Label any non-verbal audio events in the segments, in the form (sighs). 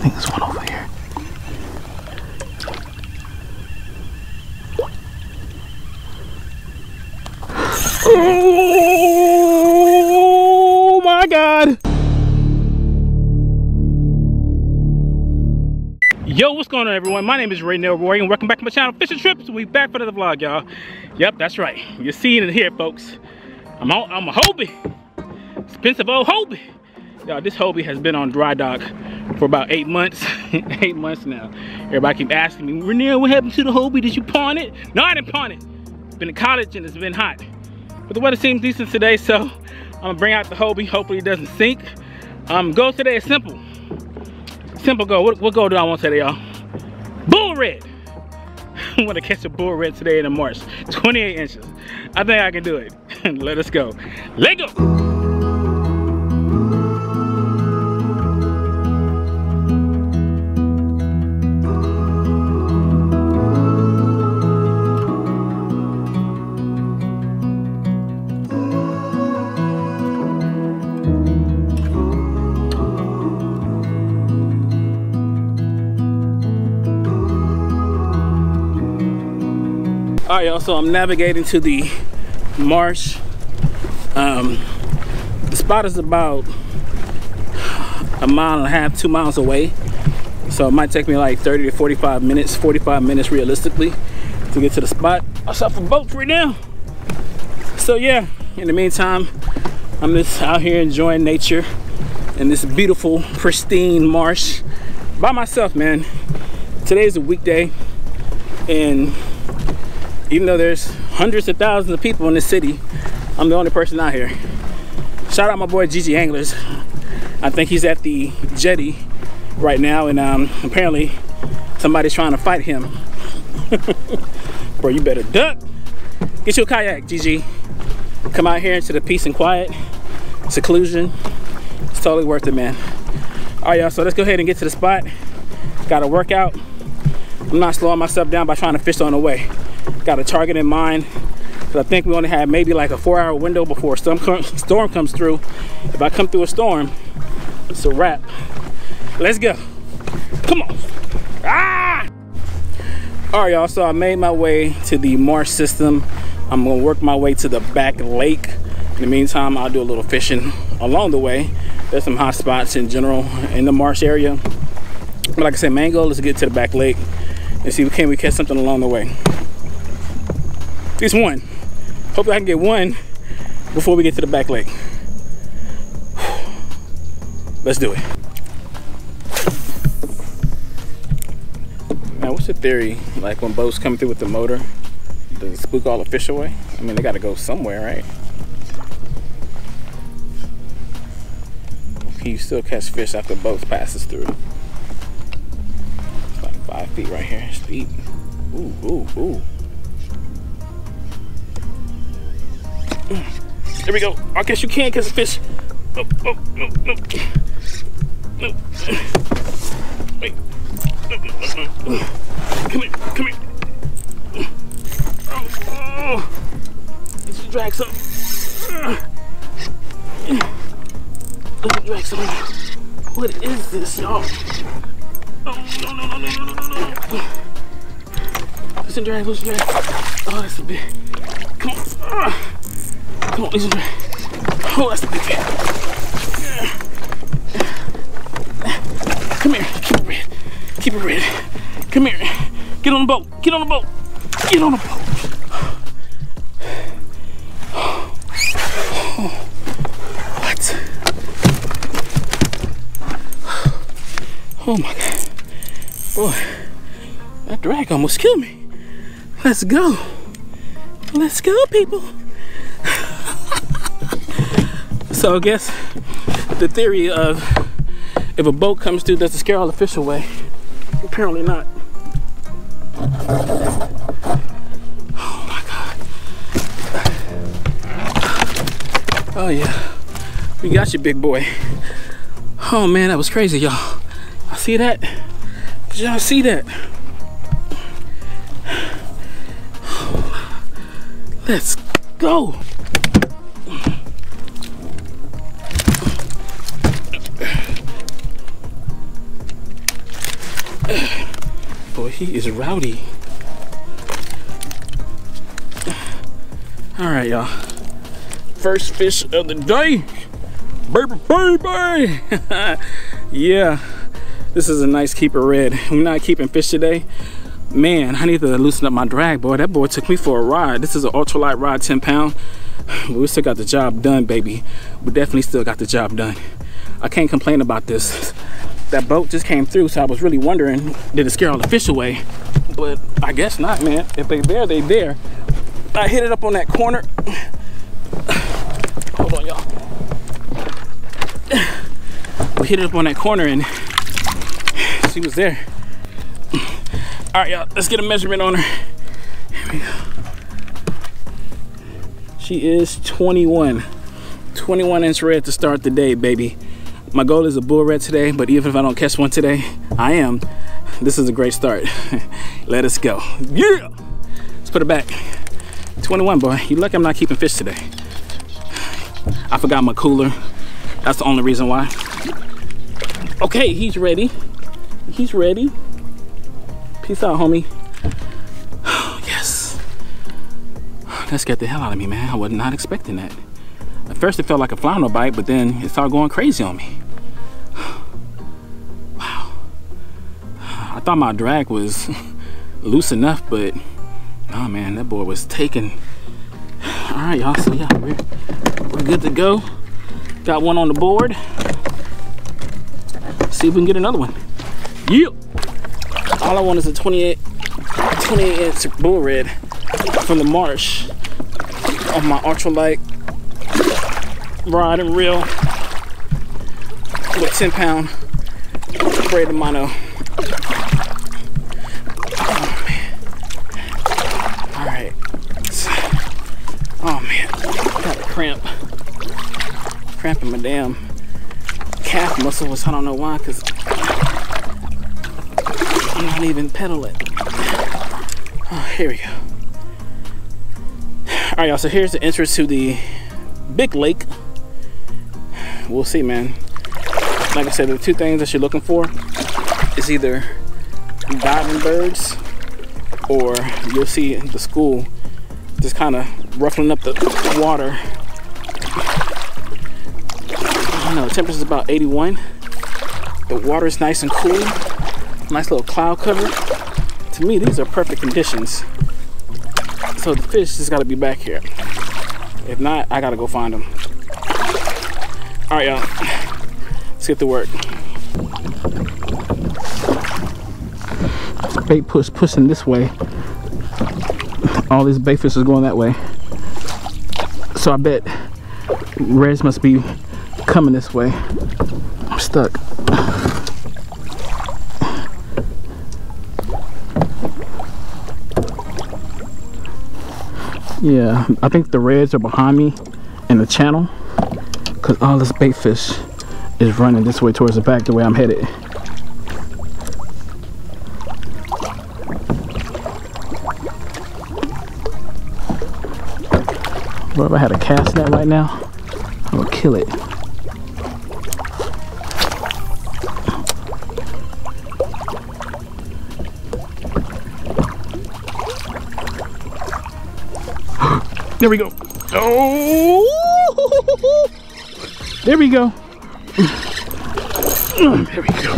think there's one over here. Oh my god! Yo, what's going on everyone? My name is Ray Roy and welcome back to my channel, Fish & Trips. We back for another vlog, y'all. Yep, that's right. You're seeing it here, folks. I'm on, I'm a Hobie. Expensive old Hobie. Y'all, this Hobie has been on dry dock for about eight months. (laughs) eight months now. Everybody keep asking me, Renee, what happened to the Hobie? Did you pawn it? No, I didn't pawn it. Been in college and it's been hot. But the weather seems decent today, so I'm gonna bring out the Hobie. Hopefully it doesn't sink. Um, goal today is simple. Simple goal. What, what goal do I want today, y'all? Bull red. I want to catch a bull red today in the marsh. 28 inches. I think I can do it. (laughs) Let us go. Let go. Right, y'all, so I'm navigating to the marsh. Um, the spot is about a mile and a half, two miles away. So it might take me like 30 to 45 minutes, 45 minutes realistically to get to the spot. I saw for boats right now. So yeah, in the meantime, I'm just out here enjoying nature in this beautiful, pristine marsh by myself, man. Today's a weekday and even though there's hundreds of thousands of people in this city, I'm the only person out here. Shout out my boy GG Anglers. I think he's at the jetty right now, and um, apparently somebody's trying to fight him. (laughs) Bro, you better duck. Get you a kayak, GG. Come out here into the peace and quiet, seclusion. It's totally worth it, man. All right, y'all, so let's go ahead and get to the spot. Got a work out. I'm not slowing myself down by trying to fish on the way got a target in mind because I think we only have maybe like a four hour window before some (laughs) storm comes through. If I come through a storm, it's a wrap. Let's go. Come on. Ah! All right, y'all, so I made my way to the marsh system. I'm gonna work my way to the back lake. In the meantime, I'll do a little fishing along the way. There's some hot spots in general in the marsh area. But like I said, main goal is to get to the back lake and see can we catch something along the way. At least one. Hopefully I can get one before we get to the back lake. (sighs) Let's do it. Now, what's the theory? Like when boats come through with the motor, does it spook all the fish away? I mean, they got to go somewhere, right? Can you still catch fish after boats passes through? five feet right here. It's. Ooh, ooh, ooh. There we go. I guess you can because the fish. Oh, oh, no, no. No. Wait. No, no, no, no. Come here, come here. Oh, oh. Did you drag something? Let me drag something. What is this, y'all? Oh, no, no, no, no, no, no. Listen, drag, listen, drag. Oh, that's a bit. Come on. Ah. Come on, listen. Oh, that's a big fish. Come here. Keep it red. Keep it red. Come here. Get on the boat. Get on the boat. Get on the boat. What? Oh my God. Boy, drag almost killed me. Let's go. Let's go, people. (laughs) So I guess the theory of if a boat comes through, does it scare all the fish away? Apparently not. Oh my God. Oh yeah, we got you, big boy. Oh man, that was crazy, y'all. I see that? Did y'all see that? Let's go. Boy, he is rowdy. All right, y'all. First fish of the day. Baby, baby. (laughs) yeah, this is a nice keeper red. We're not keeping fish today. Man, I need to loosen up my drag, boy. That boy took me for a ride. This is an ultralight rod, 10 pound. (sighs) We still got the job done, baby. We definitely still got the job done. I can't complain about this. That boat just came through, so I was really wondering, did it scare all the fish away? But I guess not, man. If they there, they there. I hit it up on that corner. (sighs) Hold on, y'all. (sighs) We hit it up on that corner and she was there. All right, y'all, let's get a measurement on her. Here we go. She is 21. 21 inch red to start the day, baby. My goal is a bull red today, but even if I don't catch one today, I am. This is a great start. (laughs) Let us go. Yeah! Let's put it back. 21, boy. You lucky I'm not keeping fish today. I forgot my cooler. That's the only reason why. Okay, he's ready. He's ready. Peace out, homie. (sighs) yes. That scared the hell out of me, man. I was not expecting that. At first it felt like a flounder bite, but then it started going crazy on me. (sighs) Wow. I thought my drag was (laughs) loose enough, but oh man, that boy was taking. (sighs) All right, y'all, so yeah, we're, we're good to go. Got one on the board. See if we can get another one. Yeah. All I want is a 28, 28 inch bull red from the marsh on my ultralight rod and reel with 10 pound braided mono. Oh man. All right. Oh man, got a cramp. Cramping my damn calf muscles. I don't know why, cause I'm not even pedaling. Oh, here we go. All right, y'all. So here's the entrance to the big lake we'll see, man. Like I said, the two things that you're looking for is either diving birds or you'll see the school just kind of ruffling up the water. I don't know, the temperature is about 81. The water is nice and cool. Nice little cloud cover. To me, these are perfect conditions. So the fish just gotta be back here. If not, I gotta go find them. All right, y'all. Let's get to work. Bait push pushing this way. All these bait fish is going that way. So I bet reds must be coming this way. I'm stuck. Yeah, I think the reds are behind me in the channel because all this bait fish is running this way towards the back the way I'm headed. What if I had a cast net right now? I would kill it. There we go. Oh! There we go. There we go.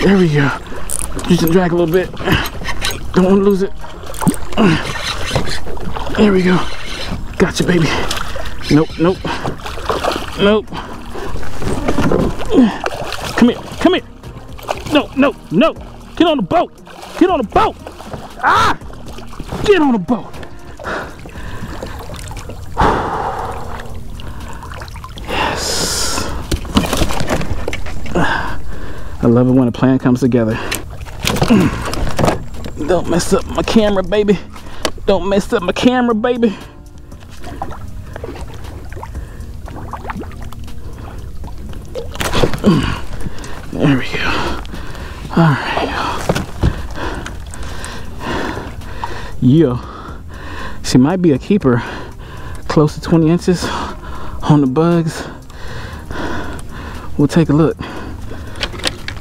There we go. Just drag a little bit. Don't want to lose it. There we go. Gotcha, baby. Nope, nope. Nope. Come here, come here. No, no, no. Get on the boat. Get on the boat. Ah! Get on the boat. Yes. I love it when a plan comes together. (clears throat) Don't mess up my camera, baby. Don't mess up my camera, baby. (clears throat) There we go. All right. Yeah. She might be a keeper. Close to 20 inches on the bugs. We'll take a look. (clears throat)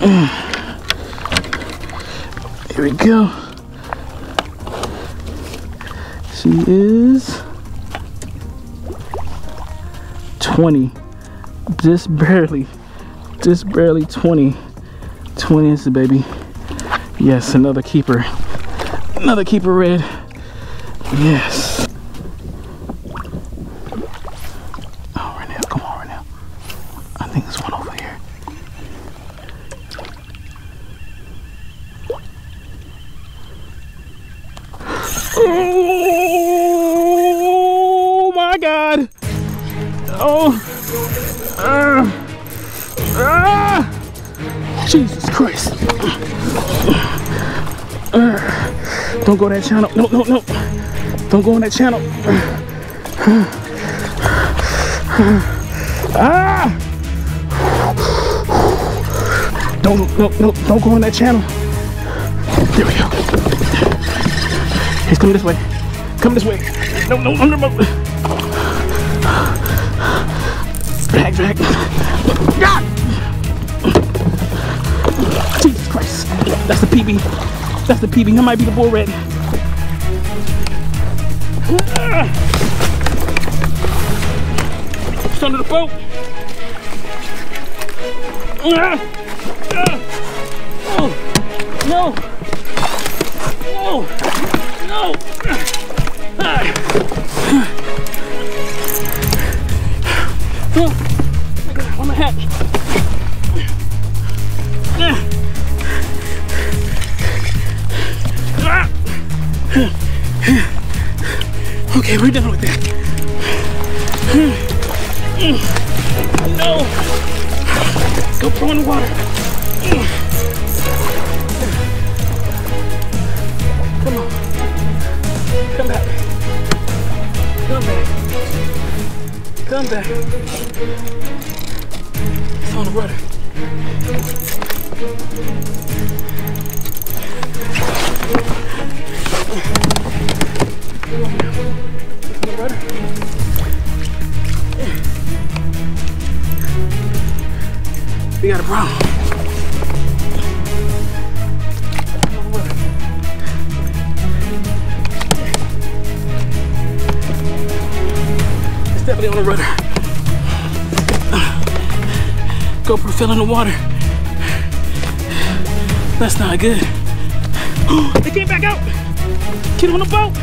Here we go. She is 20. Just barely. Just barely 20. 20 inches, baby. Yes, another keeper. Another keeper red. Yes. Oh, right now. Come on, right now. I think there's one over here. Oh my God! Oh! Ah! Ah! Jesus Christ! Ah. Don't go that channel. No, no, no! Don't go on that channel. Ah! Don't, no, no, don't go on that channel. There we go. He's coming this way. Come this way. No, no, no, no. Drag, drag. Ah! Jesus Christ. That's the PB. That's the PB. That might be the bull red. It's under the boat. Oh! No! No! No! Ah! Oh, Okay, we're done with that. No! Go throw in the water. Come on. Come back. Come back. Come back. It's on the rudder. Come on now. We got a problem. It's definitely on the rudder. GoPro fell in the water. That's not good. (gasps) It came back out. Get on the boat.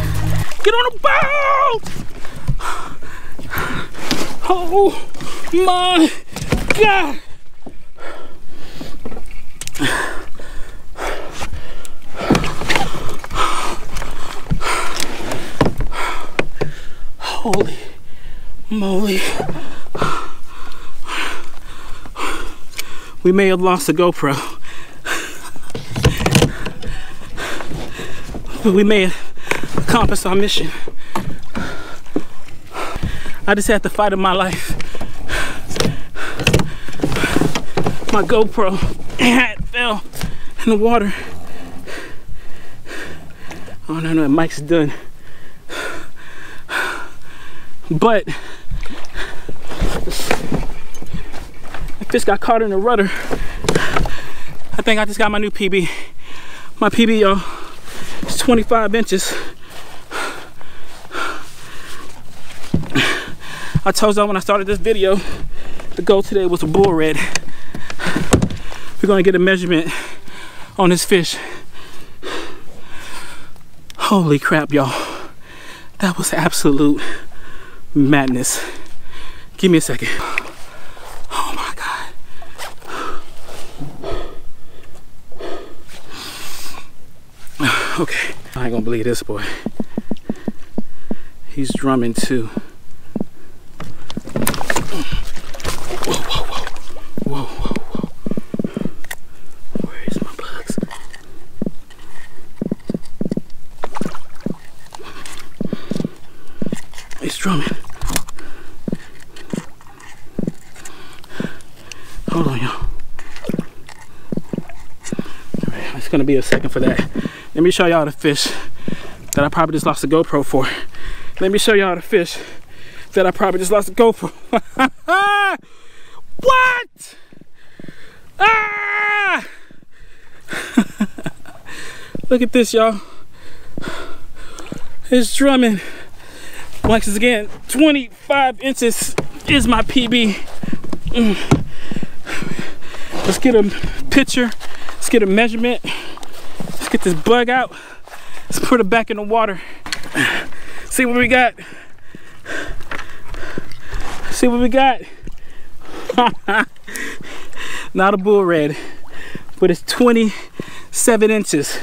Get on the boat. Oh my God. Holy moly. We may have lost the GoPro. But we may have accomplished our mission. I just had the fight of my life. My GoPro fell (clears throat) in the water. Oh no, no, mic's done. But the fish got caught in the rudder. I think I just got my new PB. My PB, y'all, is 25 inches. I told y'all when I started this video, the goal today was a bull red. We're gonna get a measurement on this fish. Holy crap, y'all. That was absolute madness. Give me a second. Oh my God. (sighs) Okay, I ain't gonna believe this boy. He's drumming too. He's drumming. Hold on, y'all. Alright, it's gonna be a second for that. Let me show y'all the fish that I probably just lost the GoPro for. Let me show y'all the fish that I probably just lost the GoPro. (laughs) what? Ah! (laughs) Look at this, y'all. It's drumming. Once again, 25 inches is my PB. Mm. Let's get a picture. Let's get a measurement. Let's get this bug out. Let's put it back in the water. See what we got. See what we got. (laughs) Not a bull red, but it's 27 inches.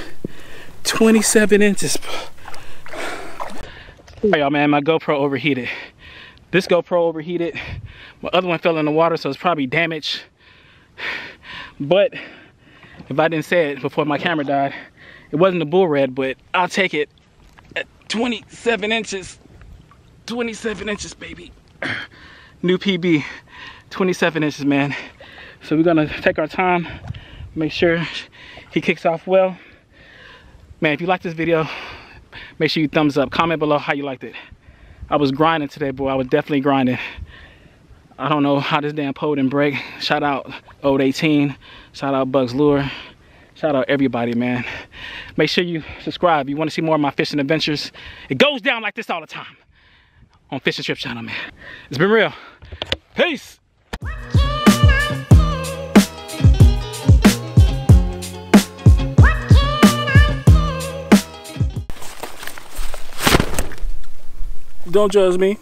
27 inches. Hey y'all man, my GoPro overheated. This GoPro overheated. My other one fell in the water, so it's probably damaged. But if I didn't say it before my camera died, it wasn't a bull red, but I'll take it at 27 inches. 27 inches, baby. (clears throat) New PB, 27 inches, man. So we're gonna take our time, make sure he kicks off well. Man, if you like this video, make sure you thumbs up. Comment below how you liked it. I was grinding today, boy. I was definitely grinding. I don't know how this damn pole didn't break. Shout out Old 18. Shout out Bugs Lure. Shout out everybody, man. Make sure you subscribe. You want to see more of my fishing adventures. It goes down like this all the time on Fishing Trip channel, man. It's been real. Peace. Don't judge me.